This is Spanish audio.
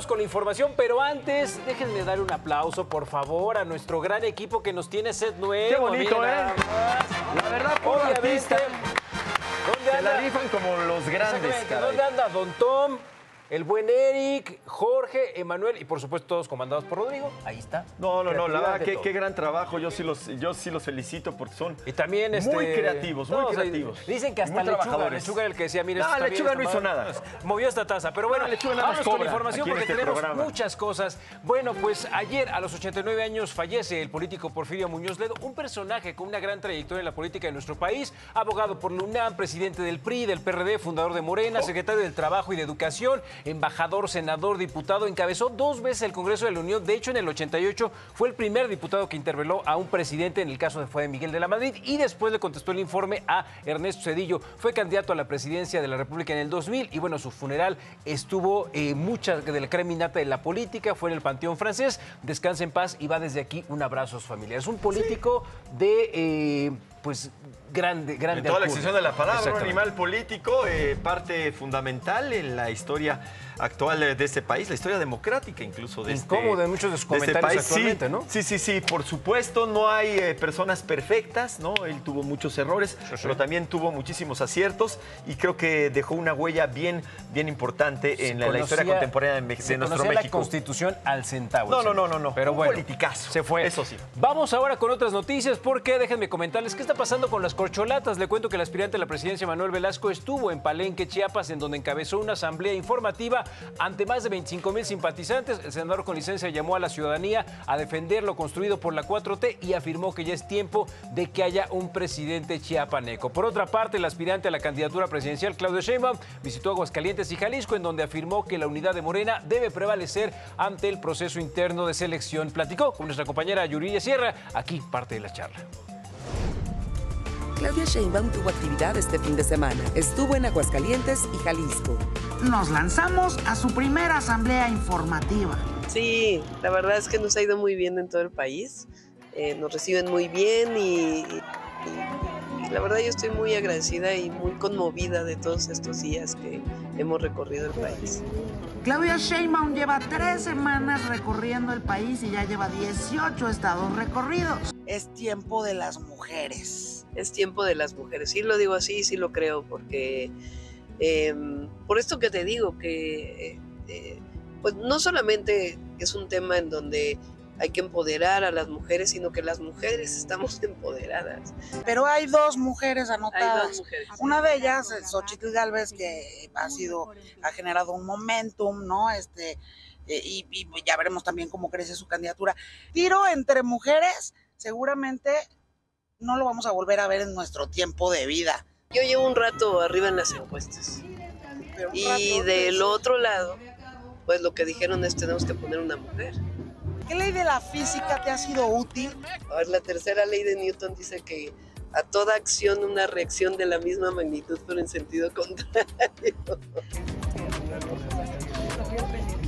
Vámonos con la información, pero antes déjenme dar un aplauso, por favor, a nuestro gran equipo que nos tiene set nuevo. Qué bonito, ¿eh? La verdad, Obviamente, artista. ¿Dónde Se la rifan como los grandes. ¿Dónde anda Don Tom? El buen Eric, Jorge, Emanuel y por supuesto todos comandados por Rodrigo. Ahí está. No, no, no, la verdad, qué, gran trabajo. Yo sí los, yo sí los felicito porque son Y también este, muy creativos, muy no, o sea, creativos. dicen que hasta Lechuga. Lechuga era el que decía, mire, No, Lechuga no hizo nada. Movió esta taza, pero bueno, No, Lechuga nada vamos con la información porque este tenemos programa. muchas cosas. Bueno, pues ayer a los 89 años fallece el político Porfirio Muñoz Ledo, un personaje con una gran trayectoria en la política de nuestro país, abogado por la UNAM, presidente del PRI, del PRD, fundador de Oh. Morena, secretario del Trabajo y de Educación, embajador, senador, diputado, encabezó dos veces el Congreso de la Unión. De hecho, en el 88 fue el primer diputado que interpeló a un presidente, en el caso de fue de Miguel de la Madrid, y después le contestó el informe a Ernesto Cedillo. Fue candidato a la presidencia de la República en el 2000 y bueno, su funeral estuvo eh, mucha de la creminata de la política, fue en el Panteón Francés. Descansa en paz y va desde aquí un abrazo a su familia. Es un político de, eh, pues, grande, grande. En toda la extensión de la palabra, un animal político, eh, parte fundamental en la historia actual de este país, la historia democrática incluso de este, Incómodo en muchos de sus comentarios Sí, actualmente, ¿no? Sí, sí, sí, por supuesto, no hay eh, personas perfectas, ¿no? Él tuvo muchos errores, pero también tuvo muchísimos aciertos y creo que dejó una huella bien, bien importante en la, la historia contemporánea de, Me- de nuestro la México. Constitución al centavo. No, no, no, no, no. Pero Un bueno, politicazo. Se fue. Eso sí. Vamos ahora con otras noticias porque déjenme comentarles qué está pasando con las corcholatas. Le cuento que el aspirante a la presidencia Manuel Velasco estuvo en Palenque, Chiapas, en donde encabezó una asamblea informativa ante más de 25 mil simpatizantes. El senador con licencia llamó a la ciudadanía a defender lo construido por la 4T y afirmó que ya es tiempo de que haya un presidente chiapaneco. Por otra parte, el aspirante a la candidatura presidencial, Claudio Sheinbaum, visitó Aguascalientes y Jalisco, en donde afirmó que la unidad de Morena debe prevalecer ante el proceso interno de selección. Platicó con nuestra compañera Yuridia Sierra, aquí parte de la charla. Claudia Sheinbaum tuvo actividad este fin de semana. Estuvo en Aguascalientes y Jalisco. Nos lanzamos a su primera asamblea informativa. Sí, la verdad es que nos ha ido muy bien en todo el país. Eh, nos reciben muy bien y, y- y la verdad yo estoy muy agradecida y muy conmovida de todos estos días que hemos recorrido el país. Claudia Sheinbaum lleva tres semanas recorriendo el país y ya lleva 18 estados recorridos. Es tiempo de las mujeres. Es tiempo de las mujeres. Sí lo digo así, sí lo creo, porque eh, por esto que te digo, que eh, eh, pues no solamente es un tema en donde hay que empoderar a las mujeres, sino que las mujeres estamos empoderadas. Pero hay dos mujeres Hay anotadas. dos mujeres. Una de ellas, eh, Xochitl Galvez, que ha sido, ha generado un momentum, ¿no? Este, eh, y, y ya veremos también cómo crece su candidatura. Tiro entre mujeres, seguramente no lo vamos a volver a ver en nuestro tiempo de vida. Yo llevo un rato arriba en las encuestas. Y del otro lado, pues lo que dijeron es tenemos que poner una mujer. ¿Qué ley de la física te ha sido útil? A ver, la tercera ley de Newton dice que a toda acción una reacción de la misma magnitud, pero en sentido contrario.